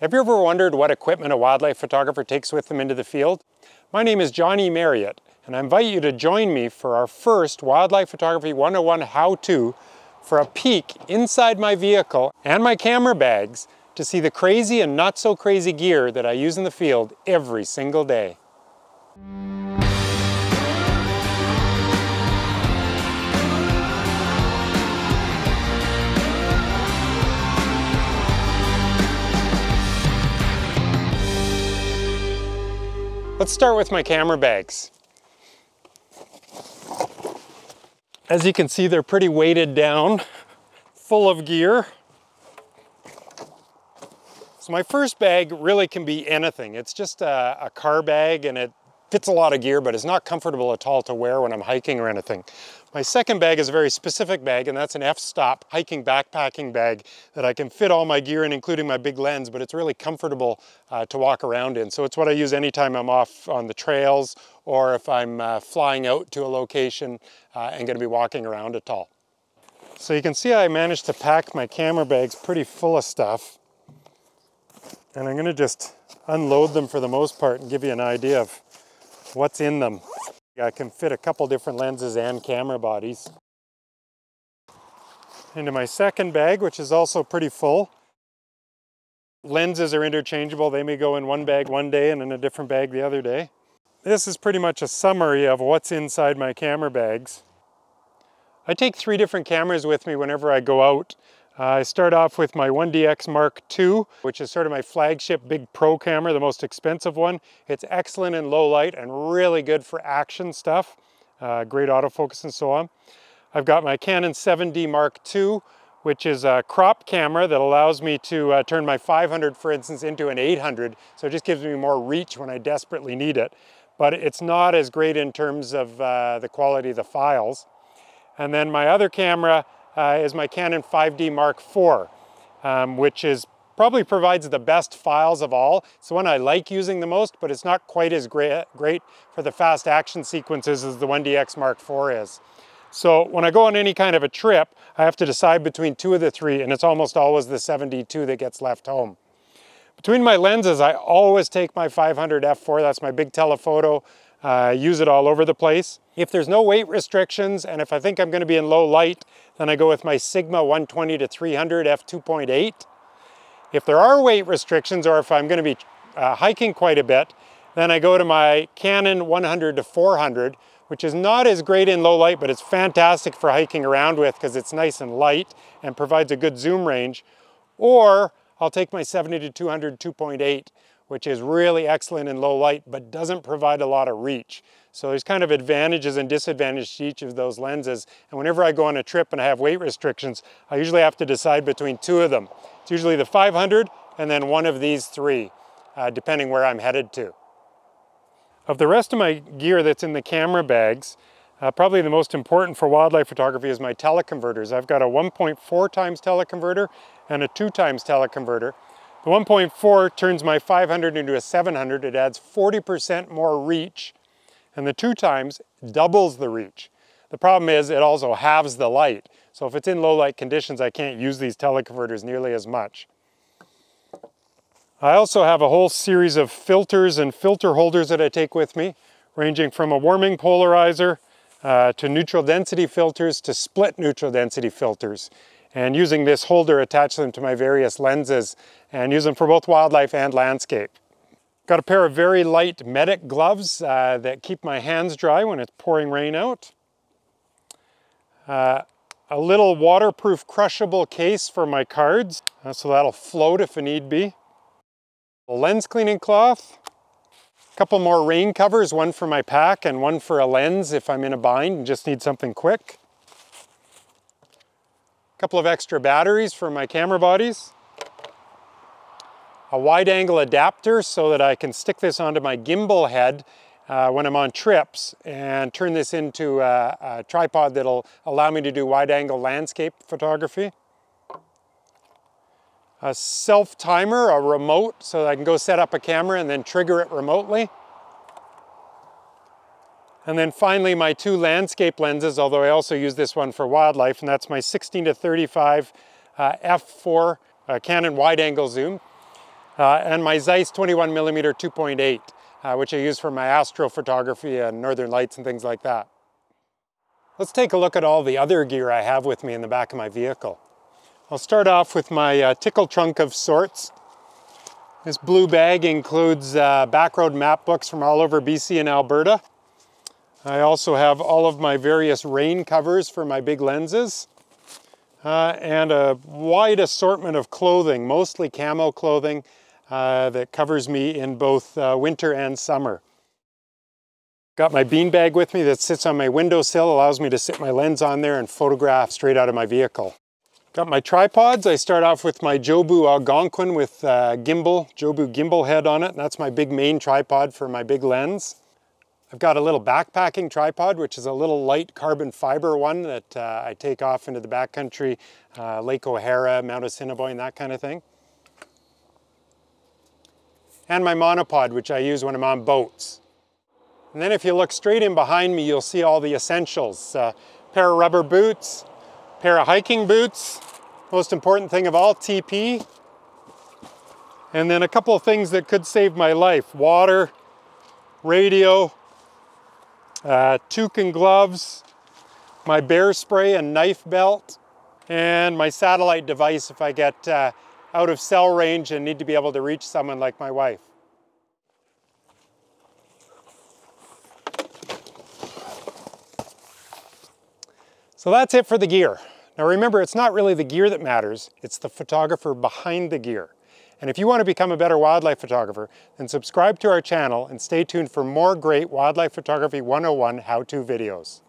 Have you ever wondered what equipment a wildlife photographer takes with them into the field? My name is Johnny Marriott, and I invite you to join me for our first Wildlife Photography 101 how-to for a peek inside my vehicle and my camera bags to see the crazy and not so crazy gear that I use in the field every single day. Let's start with my camera bags. As you can see, they're pretty weighted down, full of gear. So my first bag really can be anything. It's just a, a car bag and it fits a lot of gear, but it's not comfortable at all to wear when I'm hiking or anything. My second bag is a very specific bag, and that's an f-stop hiking backpacking bag that I can fit all my gear in, including my big lens, but it's really comfortable uh, to walk around in. So it's what I use anytime I'm off on the trails or if I'm uh, flying out to a location uh, and gonna be walking around at all. So you can see I managed to pack my camera bags pretty full of stuff. And I'm gonna just unload them for the most part and give you an idea of what's in them. I can fit a couple different lenses and camera bodies. Into my second bag, which is also pretty full. Lenses are interchangeable. They may go in one bag one day and in a different bag the other day. This is pretty much a summary of what's inside my camera bags. I take three different cameras with me whenever I go out. I start off with my 1DX Mark II, which is sort of my flagship big pro camera, the most expensive one. It's excellent in low light and really good for action stuff, uh, great autofocus and so on. I've got my Canon 7D Mark II, which is a crop camera that allows me to uh, turn my 500, for instance, into an 800. So it just gives me more reach when I desperately need it. But it's not as great in terms of uh, the quality of the files. And then my other camera uh, is my Canon 5D Mark IV, um, which is probably provides the best files of all. It's the one I like using the most, but it's not quite as great, great for the fast action sequences as the 1DX Mark IV is. So when I go on any kind of a trip, I have to decide between two of the three, and it's almost always the 7D2 that gets left home. Between my lenses, I always take my 500 f4, that's my big telephoto, uh, use it all over the place. If there's no weight restrictions and if I think I'm gonna be in low light, then I go with my Sigma 120 to 300 f2.8. If there are weight restrictions or if I'm gonna be uh, hiking quite a bit, then I go to my Canon 100 to 400, which is not as great in low light, but it's fantastic for hiking around with because it's nice and light and provides a good zoom range. Or I'll take my 70 to 200 2.8, which is really excellent in low light, but doesn't provide a lot of reach. So there's kind of advantages and disadvantages to each of those lenses. And whenever I go on a trip and I have weight restrictions, I usually have to decide between two of them. It's usually the 500 and then one of these three, uh, depending where I'm headed to. Of the rest of my gear that's in the camera bags, uh, probably the most important for wildlife photography is my teleconverters. I've got a 1.4 times teleconverter and a 2 times teleconverter. The 1.4 turns my 500 into a 700. It adds 40% more reach. And the 2 times doubles the reach. The problem is it also halves the light. So if it's in low light conditions, I can't use these teleconverters nearly as much. I also have a whole series of filters and filter holders that I take with me, ranging from a warming polarizer uh, to neutral density filters to split neutral density filters and using this holder attach them to my various lenses and use them for both wildlife and landscape. Got a pair of very light medic gloves uh, that keep my hands dry when it's pouring rain out. Uh, a little waterproof crushable case for my cards, uh, so that'll float if need be. A lens cleaning cloth, a couple more rain covers, one for my pack and one for a lens if I'm in a bind and just need something quick. A couple of extra batteries for my camera bodies. A wide angle adapter so that I can stick this onto my gimbal head uh, when I'm on trips and turn this into a, a tripod that'll allow me to do wide angle landscape photography. A self timer, a remote, so I can go set up a camera and then trigger it remotely. And then finally my two landscape lenses, although I also use this one for wildlife, and that's my 16 to 35 uh, f4 uh, Canon wide angle zoom. uh, and my Zeiss 21 millimeter 2.8, uh, which I use for my astrophotography and northern lights and things like that. Let's take a look at all the other gear I have with me in the back of my vehicle. I'll start off with my uh, tickle trunk of sorts. This blue bag includes uh, backroad map books from all over BC and Alberta. I also have all of my various rain covers for my big lenses. Uh, and a wide assortment of clothing, mostly camo clothing uh, that covers me in both uh, winter and summer. Got my beanbag with me that sits on my windowsill, allows me to sit my lens on there and photograph straight out of my vehicle. Got my tripods. I start off with my Jobu Algonquin with uh, gimbal, Jobu gimbal head on it. And that's my big main tripod for my big lens. I've got a little backpacking tripod, which is a little light carbon fiber one that uh, I take off into the backcountry, uh, Lake O'Hara, Mount Assiniboine, that kind of thing. And my monopod, which I use when I'm on boats. And then if you look straight in behind me, you'll see all the essentials. Uh, pair of rubber boots, pair of hiking boots, most important thing of all, TP. And then a couple of things that could save my life. Water, radio, uh, toucan gloves, my bear spray and knife belt, and my satellite device if I get uh, out of cell range and need to be able to reach someone like my wife. So that's it for the gear. Now remember, it's not really the gear that matters, it's the photographer behind the gear. And if you want to become a better wildlife photographer, then subscribe to our channel and stay tuned for more great Wildlife Photography 101 how-to videos.